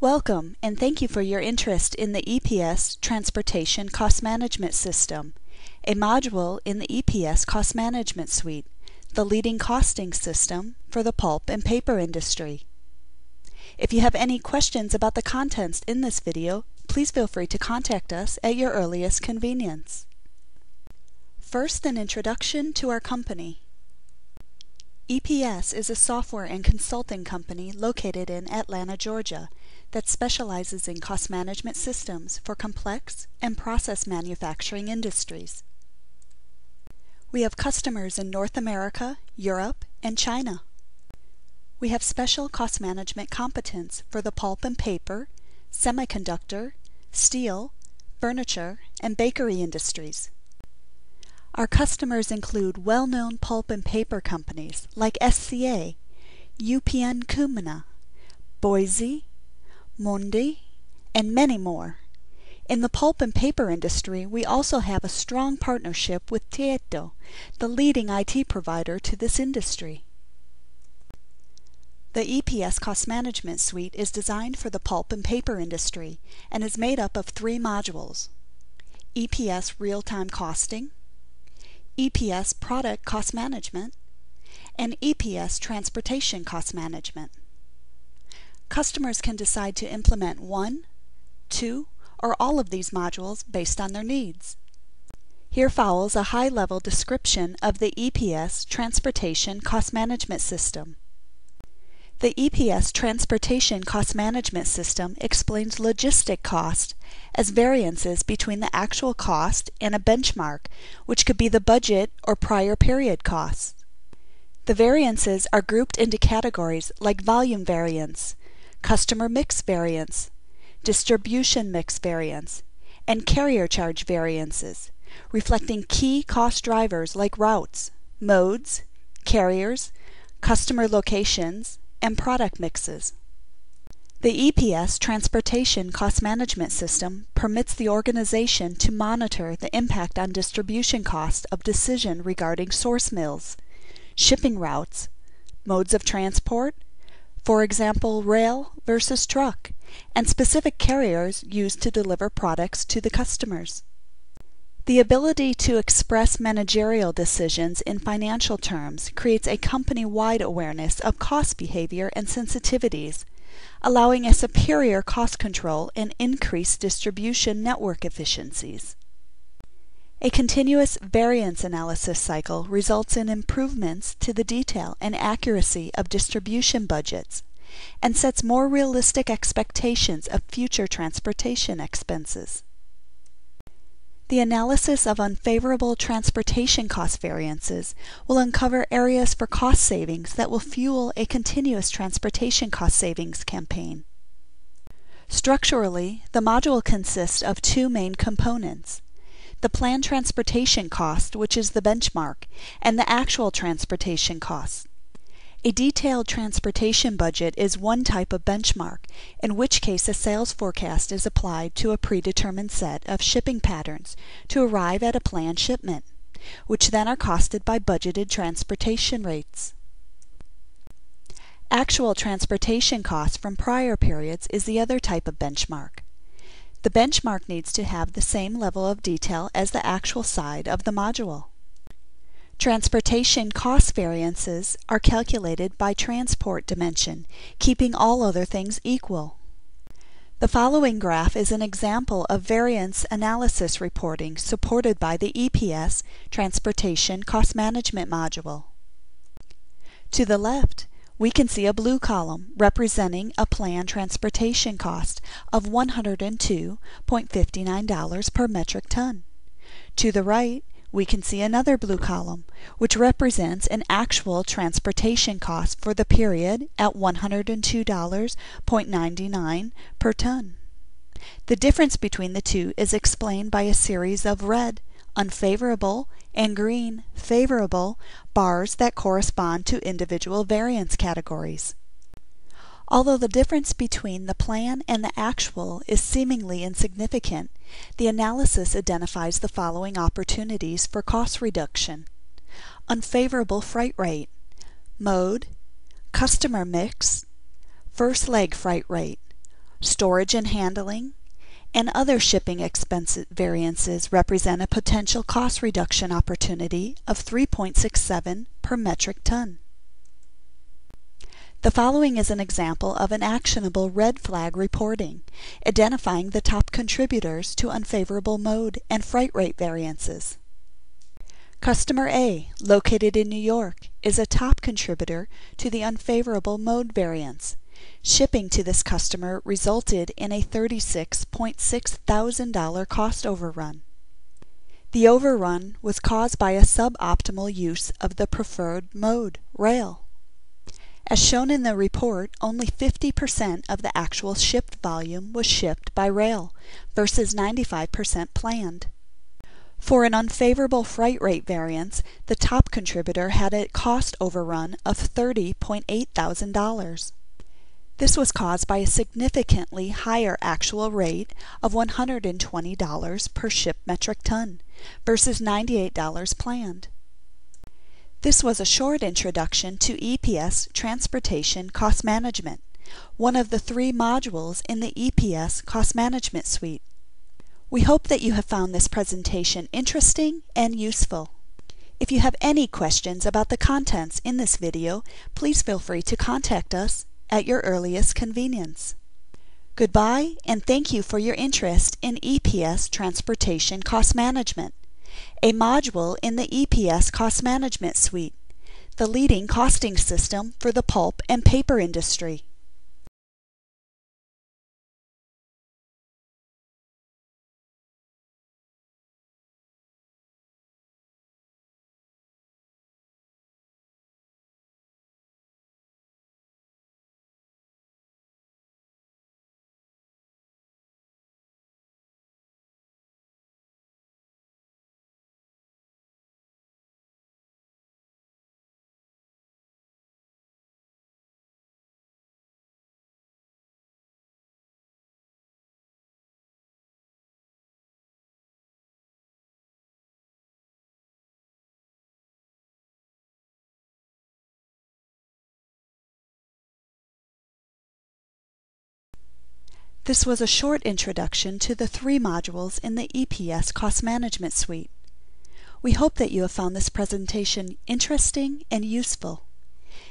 Welcome, and thank you for your interest in the EPS Transportation Cost Management System, a module in the EPS Cost Management Suite, the leading costing system for the pulp and paper industry. If you have any questions about the contents in this video, please feel free to contact us at your earliest convenience. First, an introduction to our company. EPS is a software and consulting company located in Atlanta, Georgia, that specializes in cost management systems for complex and process manufacturing industries. We have customers in North America, Europe, and China. We have special cost management competence for the pulp and paper, semiconductor, steel, furniture, and bakery industries. Our customers include well-known pulp and paper companies like SCA, UPM Kymmene, Boise, Mondi, and many more. In the pulp and paper industry, we also have a strong partnership with Tieto, the leading IT provider to this industry. The EPS Cost Management Suite is designed for the pulp and paper industry and is made up of three modules EPS Real Time Costing, EPS Product Cost Management, and EPS Transportation Cost Management. Customers can decide to implement one, two, or all of these modules based on their needs. Here follows a high-level description of the EPS Transportation Cost Management System. The EPS Transportation Cost Management System explains logistic cost as variances between the actual cost and a benchmark, which could be the budget or prior period costs. The variances are grouped into categories like volume variance, customer mix variance, distribution mix variance, and carrier charge variances, reflecting key cost drivers like routes, modes, carriers, customer locations, and product mixes. The EPS Transportation Cost Management System permits the organization to monitor the impact on distribution cost of decision regarding source mills, shipping routes, modes of transport, for example rail versus truck, and specific carriers used to deliver products to the customers. The ability to express managerial decisions in financial terms creates a company-wide awareness of cost behavior and sensitivities, allowing a superior cost control and increased distribution network efficiencies. A continuous variance analysis cycle results in improvements to the detail and accuracy of distribution budgets and sets more realistic expectations of future transportation expenses. The analysis of unfavorable transportation cost variances will uncover areas for cost savings that will fuel a continuous transportation cost savings campaign. Structurally, the module consists of two main components. The planned transportation cost, which is the benchmark, and the actual transportation cost. A detailed transportation budget is one type of benchmark, in which case a sales forecast is applied to a predetermined set of shipping patterns to arrive at a planned shipment, which then are costed by budgeted transportation rates. Actual transportation costs from prior periods is the other type of benchmark. The benchmark needs to have the same level of detail as the actual side of the module. Transportation cost variances are calculated by transport dimension, keeping all other things equal. The following graph is an example of variance analysis reporting supported by the EPS Transportation Cost Management module. To the left, we can see a blue column representing a planned transportation cost of $102.59 per metric ton. To the right, we can see another blue column, which represents an actual transportation cost for the period at $102.99 per ton. The difference between the two is explained by a series of red, unfavorable, and green, favorable, bars that correspond to individual variance categories. Although the difference between the plan and the actual is seemingly insignificant, the analysis identifies the following opportunities for cost reduction. Unfavorable freight rate, mode, customer mix, first leg freight rate, storage and handling, and other shipping expense variances represent a potential cost reduction opportunity of 3.67 per metric ton. The following is an example of an actionable red flag reporting, identifying the top contributors to unfavorable mode and freight rate variances. Customer A, located in New York, is a top contributor to the unfavorable mode variance. Shipping to this customer resulted in a $36.6 thousand cost overrun. The overrun was caused by a suboptimal use of the preferred mode, rail. As shown in the report, only 50% of the actual shipped volume was shipped by rail versus 95% planned. For an unfavorable freight rate variance, the top contributor had a cost overrun of $30.8 thousand. This was caused by a significantly higher actual rate of $120 per shipped metric ton versus $98 planned. This was a short introduction to EPS Transportation Cost Management, one of the three modules in the EPS Cost Management Suite. We hope that you have found this presentation interesting and useful. If you have any questions about the contents in this video, please feel free to contact us at your earliest convenience. Goodbye and thank you for your interest in EPS Transportation Cost Management a module in the EPS Cost Management Suite, the leading costing system for the pulp and paper industry. This was a short introduction to the three modules in the EPS Cost Management Suite. We hope that you have found this presentation interesting and useful.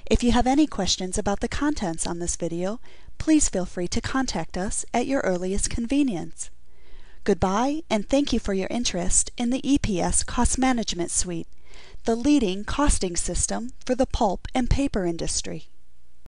If you have any questions about the contents on this video, please feel free to contact us at your earliest convenience. Goodbye and thank you for your interest in the EPS Cost Management Suite, the leading costing system for the pulp and paper industry.